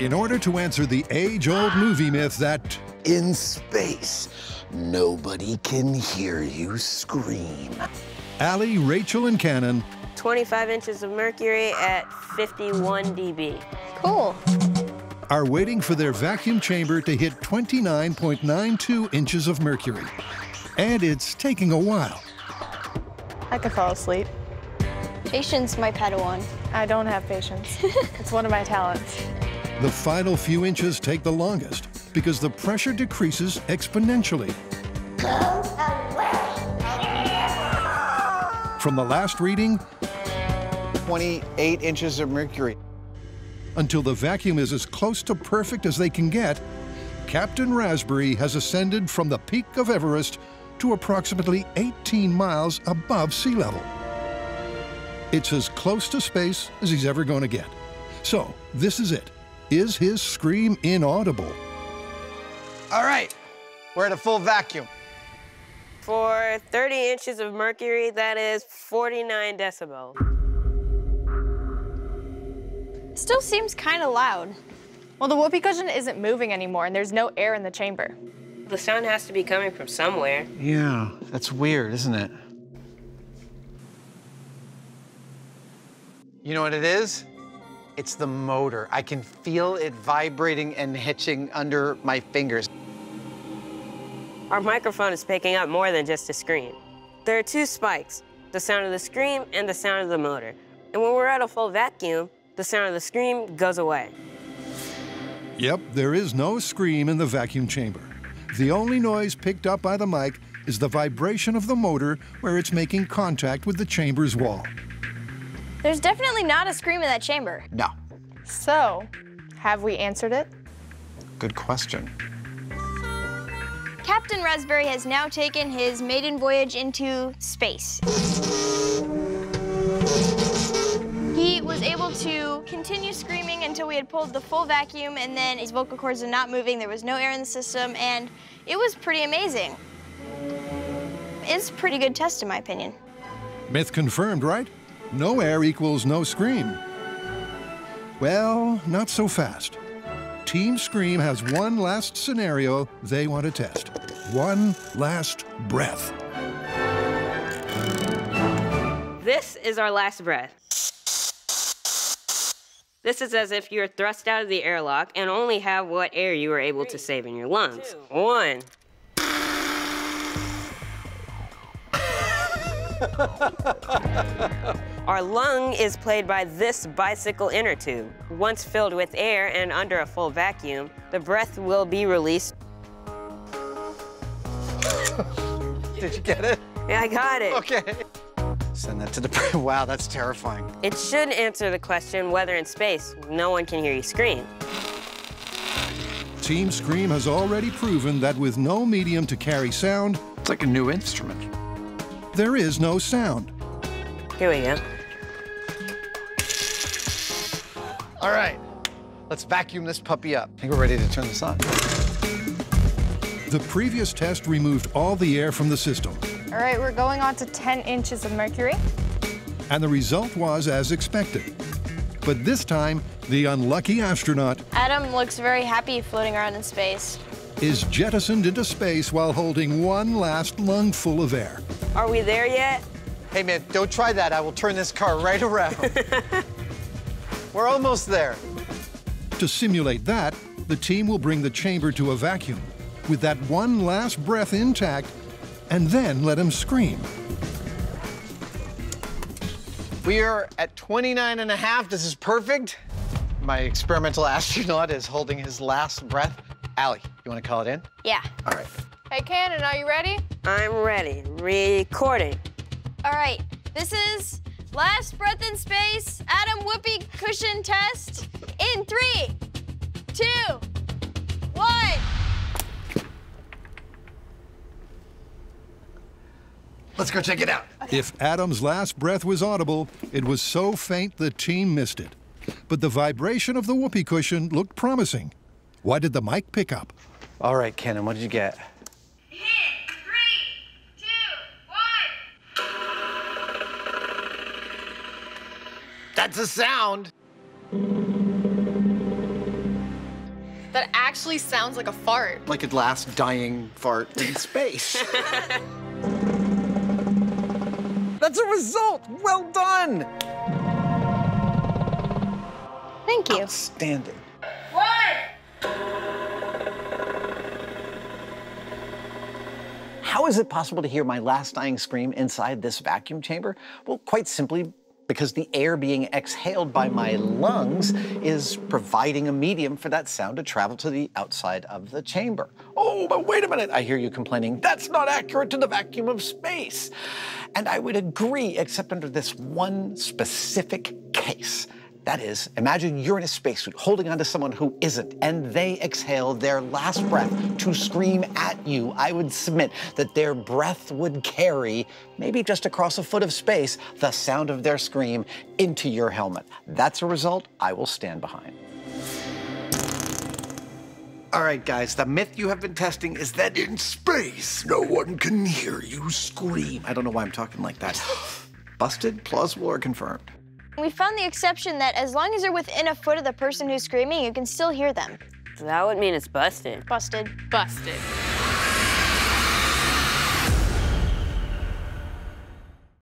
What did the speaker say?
In order to answer the age-old movie myth that In space, nobody can hear you scream. Allie, Rachel, and Cannan 25 inches of mercury at 51 dB. Cool. are waiting for their vacuum chamber to hit 29.92 inches of mercury. And it's taking a while. I could fall asleep. Patience, my Padawan. I don't have patience. it's one of my talents. The final few inches take the longest because the pressure decreases exponentially. From the last reading 28 inches of mercury. until the vacuum is as close to perfect as they can get, Captain Raspberry has ascended from the peak of Everest to approximately 18 miles above sea level. It's as close to space as he's ever going to get. So, this is it. Is his scream inaudible? All right, we're at a full vacuum. For 30 inches of mercury, that is 49 decibels. Still seems kind of loud. Well, the whoopee cushion isn't moving anymore, and there's no air in the chamber. The sound has to be coming from somewhere. Yeah, that's weird, isn't it? You know what it is? It's the motor. I can feel it vibrating and hitching under my fingers. Our microphone is picking up more than just a scream. There are two spikes, the sound of the scream and the sound of the motor. And when we're at a full vacuum, the sound of the scream goes away. Yep, there is no scream in the vacuum chamber. The only noise picked up by the mic is the vibration of the motor where it's making contact with the chamber's wall. There's definitely not a scream in that chamber. No. So, have we answered it? Good question. Captain Raspberry has now taken his maiden voyage into space. He was able to continue screaming until we had pulled the full vacuum, and then his vocal cords are not moving. There was no air in the system, and it was pretty amazing. It's a pretty good test, in my opinion. Myth confirmed, right? No air equals no scream. Well, not so fast. Team Scream has one last scenario they want to test. One last breath. This is our last breath. This is as if you're thrust out of the airlock and only have what air you were able to save in your lungs. One. Our lung is played by this bicycle inner tube. Once filled with air and under a full vacuum, the breath will be released. Did you get it? Yeah, I got it. Okay. Send that to the. Wow, that's terrifying. It should answer the question whether in space no one can hear you scream. Team Scream has already proven that with no medium to carry sound, It's like a new instrument. There is no sound. Here we go. All right, let's vacuum this puppy up. I think we're ready to turn this on. The previous test removed all the air from the system, All right, we're going on to 10 inches of mercury. and the result was as expected. But this time, the unlucky astronaut Adam looks very happy floating around in space. is jettisoned into space while holding one last lungful of air. Are we there yet? Hey man, don't try that. I will turn this car right around. we're almost there. To simulate that, the team will bring the chamber to a vacuum with that one last breath intact and then let him scream. We are at 29 and a half. This is perfect. My experimental astronaut is holding his last breath. Allie, you want to call it in? Yeah. All right. Hey, Cannan, are you ready? I'm ready. Recording. All right, this is last breath in space, Adam Whoopee cushion test in three, two, one. Let's go check it out. If Adam's last breath was audible, it was so faint the team missed it. But the vibration of the whoopee cushion looked promising. Why did the mic pick up? All right, Cannan, what did you get? That's a sound. That actually sounds like a fart. Like a last dying fart in space. That's a result. Well done. Thank you. Outstanding. How is it possible to hear my last dying scream inside this vacuum chamber? Well, quite simply because the air being exhaled by my lungs is providing a medium for that sound to travel to the outside of the chamber. Oh, but wait a minute, I hear you complaining. That's not accurate to the vacuum of space. And I would agree, except under this one specific case. That is, imagine you're in a spacesuit holding onto someone who isn't, and they exhale their last breath to scream at you. I would submit that their breath would carry, maybe just across a foot of space, the sound of their scream into your helmet. That's a result I will stand behind. All right, guys, the myth you have been testing is that in space, no one can hear you scream. I don't know why I'm talking like that. Busted, plausible, or confirmed? We found the exception that as long as you're within a foot of the person who's screaming, you can still hear them. That would mean it's busted. Busted. Busted.